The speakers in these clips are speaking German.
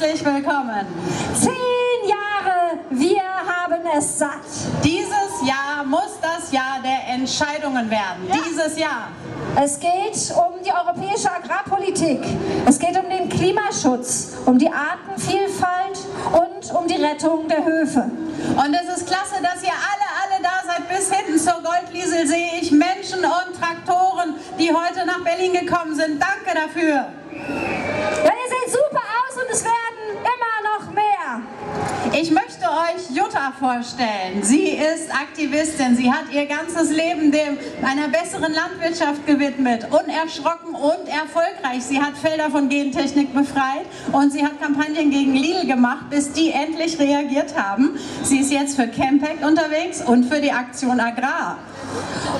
herzlich willkommen. Zehn Jahre, wir haben es satt. Dieses Jahr muss das Jahr der Entscheidungen werden. Ja. Dieses Jahr. Es geht um die europäische Agrarpolitik. Es geht um den Klimaschutz, um die Artenvielfalt und um die Rettung der Höfe. Und es ist klasse, dass ihr alle, alle da seid. Bis hinten zur Goldliesel sehe ich Menschen und Traktoren, die heute nach Berlin gekommen sind. Danke dafür. Immer noch mehr. Ich möchte euch Jutta vorstellen. Sie ist Aktivistin. Sie hat ihr ganzes Leben dem einer besseren Landwirtschaft gewidmet. Unerschrocken und erfolgreich. Sie hat Felder von Gentechnik befreit und sie hat Kampagnen gegen Lidl gemacht, bis die endlich reagiert haben. Sie ist jetzt für Campact unterwegs und für die Aktion Agrar.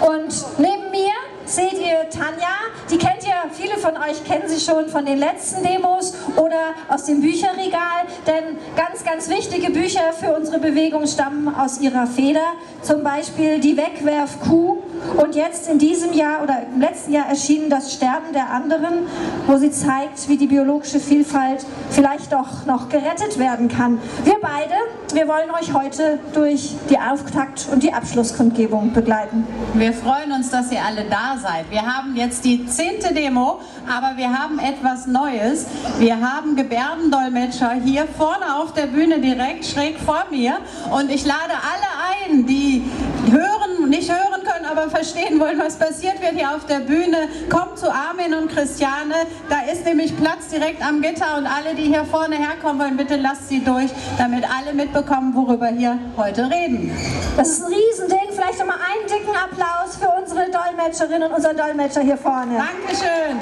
Und neben mir seht ihr Tanja, die kennt ihr, viele von euch kennen sie schon von den letzten Demos oder aus dem Bücherregal, denn ganz, ganz wichtige Bücher für unsere Bewegung stammen aus ihrer Feder, zum Beispiel Die Wegwerfkuh und jetzt in diesem Jahr oder im letzten Jahr erschienen Das Sterben der anderen, wo sie zeigt, wie die biologische Vielfalt vielleicht doch noch gerettet werden kann. Wir beide, wir wollen euch heute durch die Auftakt- und die Abschlusskundgebung begleiten. Wir freuen uns, dass ihr alle da seid. Wir haben jetzt die zehnte Demo, aber wir haben etwas Neues. Wir haben Gebärdendolmetscher hier vorne auf der Bühne direkt schräg vor mir und ich lade alle ein, die hören, aber verstehen wollen, was passiert wird hier auf der Bühne. Kommt zu Armin und Christiane, da ist nämlich Platz direkt am Gitter und alle, die hier vorne herkommen wollen, bitte lasst sie durch, damit alle mitbekommen, worüber hier heute reden. Das ist ein Riesending. Vielleicht nochmal einen dicken Applaus für unsere Dolmetscherin und unseren Dolmetscher hier vorne. Dankeschön.